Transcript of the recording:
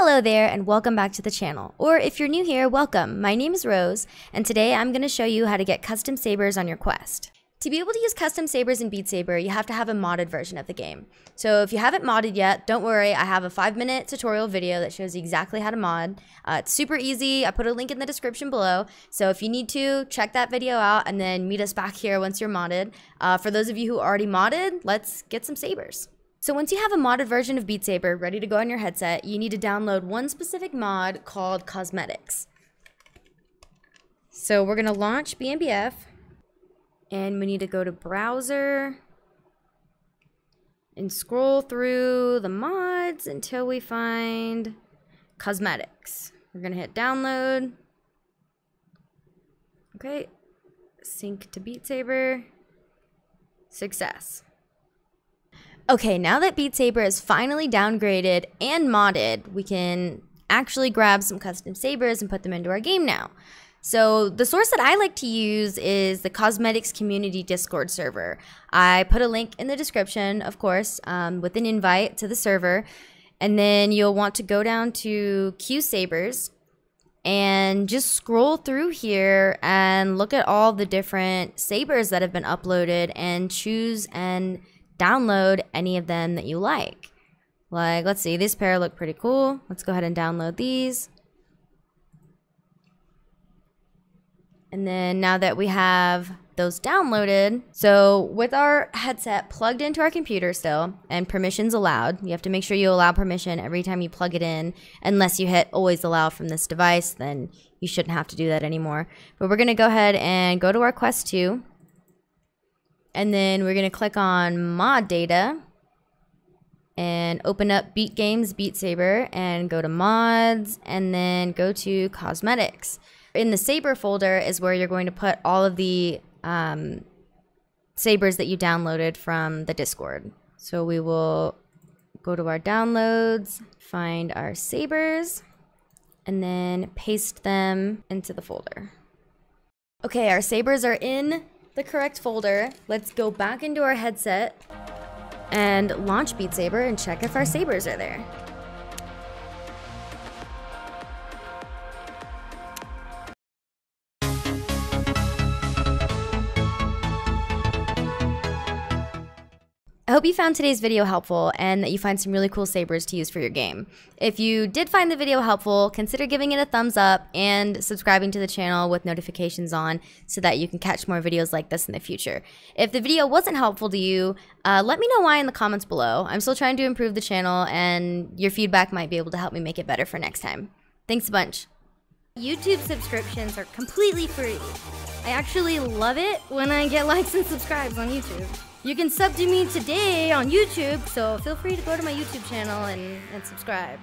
Hello there and welcome back to the channel. Or if you're new here, welcome. My name is Rose and today I'm going to show you how to get custom sabers on your quest. To be able to use custom sabers in Beat Saber, you have to have a modded version of the game. So if you haven't modded yet, don't worry, I have a 5 minute tutorial video that shows you exactly how to mod. Uh, it's super easy, I put a link in the description below, so if you need to, check that video out and then meet us back here once you're modded. Uh, for those of you who already modded, let's get some sabers. So once you have a modded version of Beat Saber ready to go on your headset, you need to download one specific mod called Qosmetics. So we're going to launch BMBF and we need to go to browser and scroll through the mods until we find Qosmetics. We're going to hit download. Okay. Sync to Beat Saber. Success. Okay, now that Beat Saber is finally downgraded and modded, we can actually grab some custom sabers and put them into our game now. So the source that I like to use is the Qosmetics Community Discord server. I put a link in the description, of course, um, with an invite to the server. And then you'll want to go down to Q Sabers and just scroll through here and look at all the different sabers that have been uploaded and choose and download any of them that you like. Like, let's see, this pair look pretty cool. Let's go ahead and download these. And then now that we have those downloaded, so with our headset plugged into our computer still and permissions allowed, you have to make sure you allow permission every time you plug it in. Unless you hit always allow from this device, then you shouldn't have to do that anymore. But we're going to go ahead and go to our Quest 2. And then we're going to click on mod data and open up Beat Games Beat Saber and go to mods and then go to Qosmetics. In the Saber folder is where you're going to put all of the um, sabers that you downloaded from the Discord. So we will go to our downloads, find our sabers, and then paste them into the folder. Okay, our sabers are in the correct folder. Let's go back into our headset and launch Beat Saber and check if our sabers are there. Hope you found today's video helpful and that you find some really cool sabers to use for your game. If you did find the video helpful, consider giving it a thumbs up and subscribing to the channel with notifications on so that you can catch more videos like this in the future. If the video wasn't helpful to you, uh, let me know why in the comments below. I'm still trying to improve the channel and your feedback might be able to help me make it better for next time. Thanks a bunch. YouTube subscriptions are completely free. I actually love it when I get likes and subscribes on YouTube. You can sub to me today on YouTube, so feel free to go to my YouTube channel and, and subscribe.